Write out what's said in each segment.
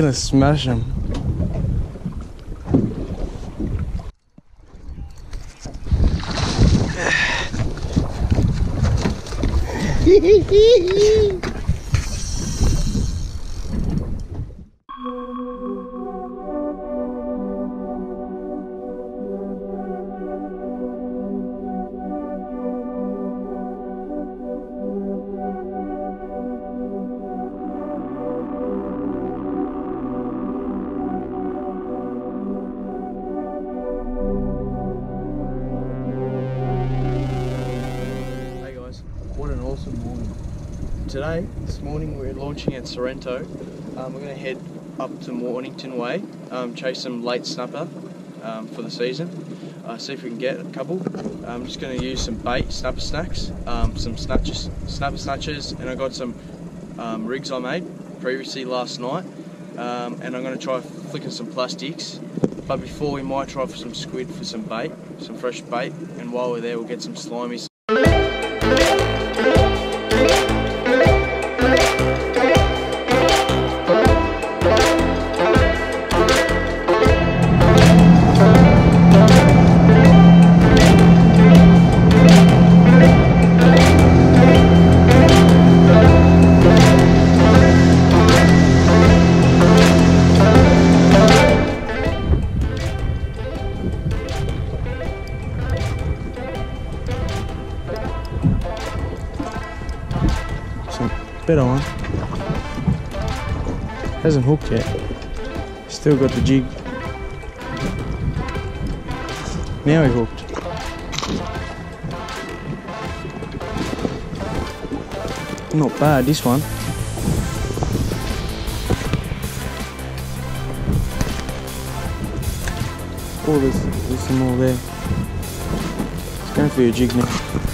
We're gonna smash them. Hey Today, this morning, we're launching at Sorrento. Um, we're going to head up to Mornington Way, um, chase some late snapper um, for the season, uh, see if we can get a couple. I'm just going to use some bait, snapper snacks, um, some snatches, snapper snatchers, and I got some um, rigs I made previously last night. Um, and I'm going to try flicking some plastics. But before we might try for some squid for some bait, some fresh bait, and while we're there, we'll get some slimies. Better one. Hasn't hooked yet. Still got the jig. Now he hooked. Not bad, this one. Oh, there's, there's some more there. It's going for your jig now.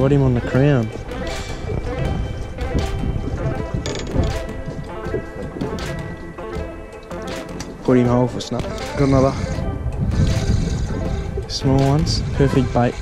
Got him on the crown. Put him whole for snap. Got another. Small ones. Perfect bait.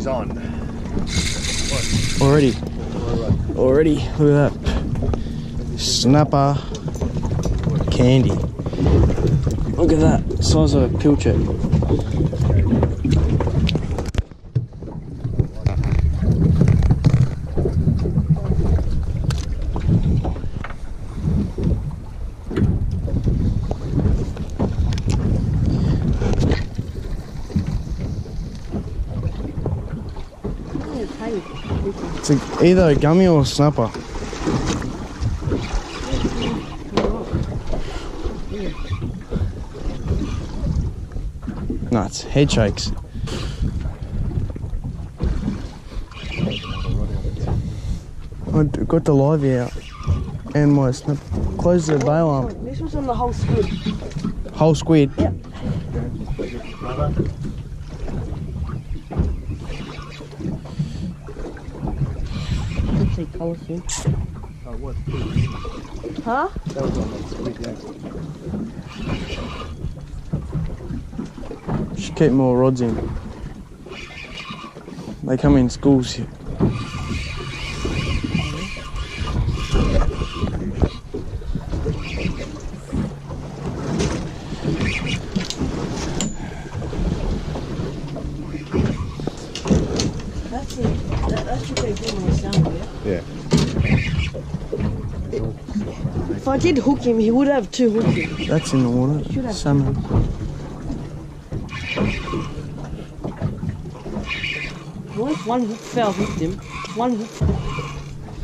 She's on. Already. Already. Look at that. Snapper candy. Look at that. Size of a pilchard. It's a, either a gummy or a snapper. No, it's head shakes. I got the live out and my snap. Close the bail arm. This was on the whole squid. Whole squid. Yep. Let's colour soon. Oh, what? Huh? That was on that squid, yeah. Should keep more rods in. They come in schools here. That's it. That, that should be good when it's done, yeah? Yeah. If I did hook him, he would have two hooks. That's in the water. Should have. Salmon. What if one hook fell hooked him? One hook.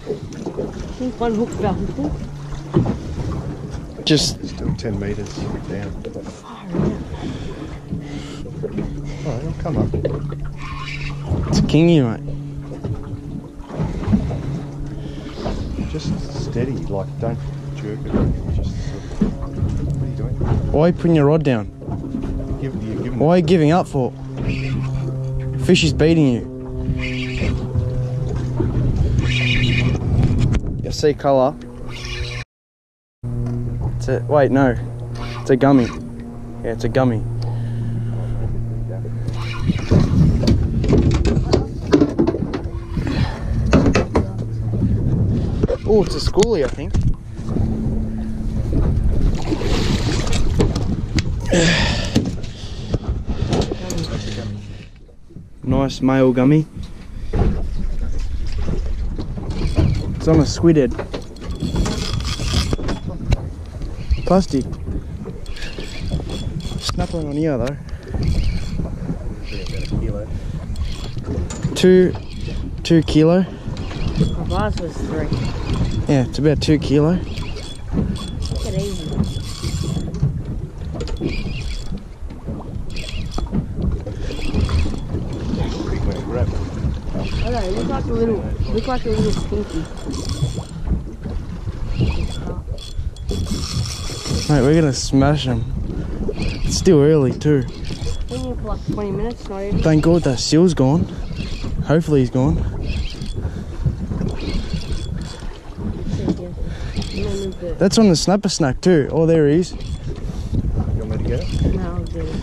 I think one hook fell hooked him. Just Still 10 metres down. Far out. Alright, I'll come up. it's a kingy, mate. Just steady, like don't jerk it or. Just sort of, what are you doing? Why are you putting your rod down? Give, you him Why are you giving up for? Fish is beating you. You see colour. It's a wait, no. It's a gummy. Yeah, it's a gummy. Oh, it's a schoolie, I think. Nice male gummy. It's on a squid head. Plastic. Snapper on here though. Two, two kilo. My bars was three. Yeah, it's about two kilo. Take it easy. Big man, grab it. It looked like a little, looked like a little pinky. Mate, we're gonna smash them. It's still early too. Been here for like 20 minutes, not even. Thank God that seal's gone. Hopefully he's gone. I'm gonna move the, That's on the snapper snack too. Oh, there he is. You want me to get it? no, I'll do it.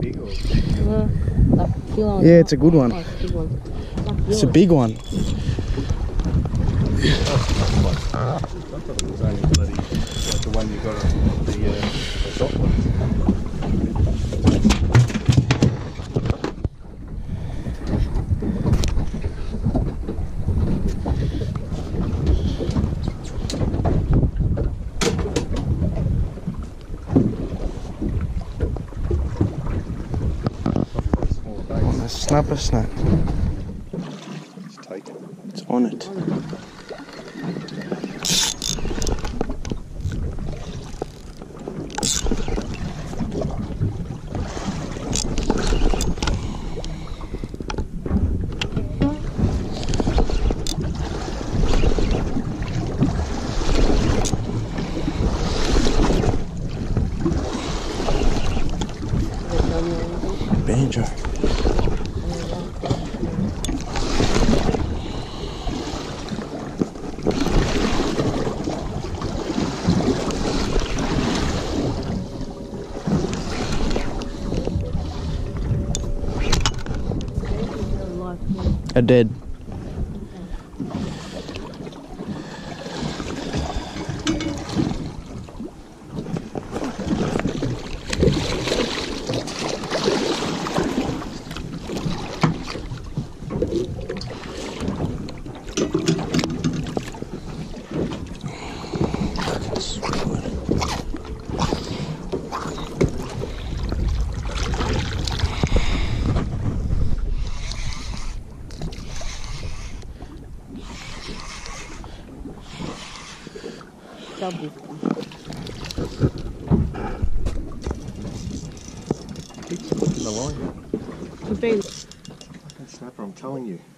Big or? Uh, like a kilo and Yeah, it's a good one. It's a big one. The one you got the bait. On Are dead.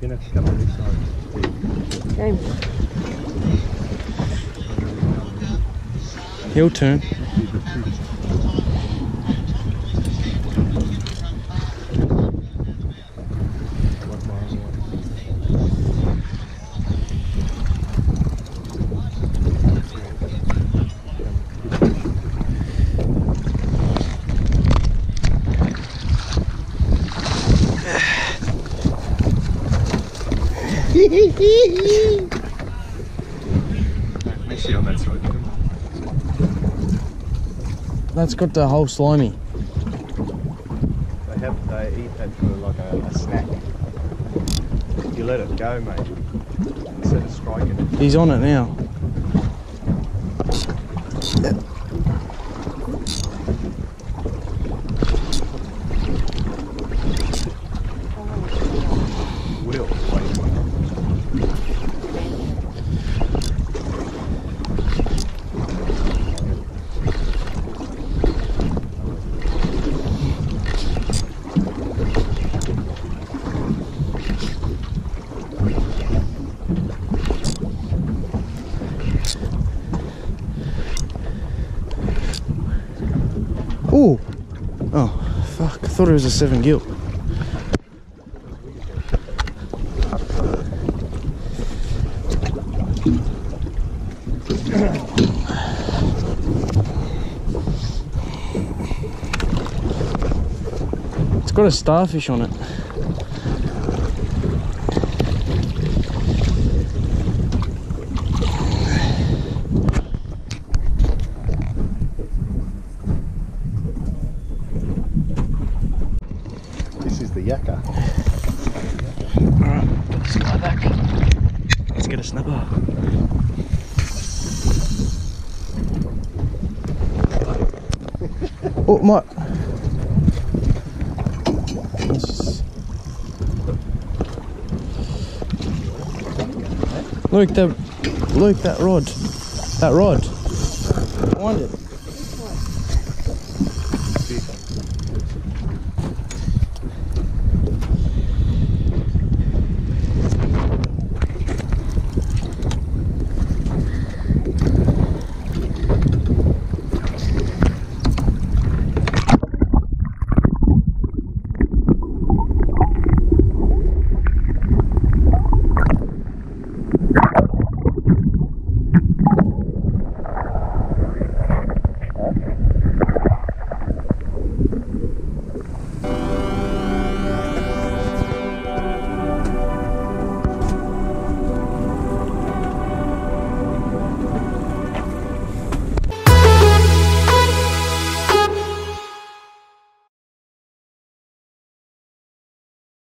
Gonna have to come on this side. Game. He'll turn. Like my other one. Messy on that side. That's got the whole slimy. They have they eat that for like a, a snack. You let it go, mate. Instead of striking it. He's on it now. Wait. Ooh. Oh, fuck. I thought it was a seven gill. It's got a starfish on it. Guy back. Let's get a snapper. Oh. This- Luke, the Luke, that rod, that rod. It.